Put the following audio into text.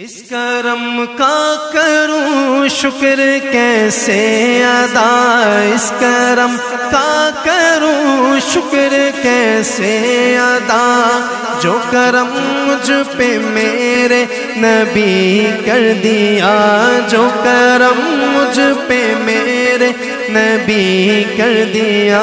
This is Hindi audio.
इस करम का करूँ, शुक्र कैसे अदा? इस करम का करूँ, शुक्र कैसे अदा? जो करम मुझ पे मेरे नबी कर दिया, जो करम मुझ पे मेरे नबी कर दिया।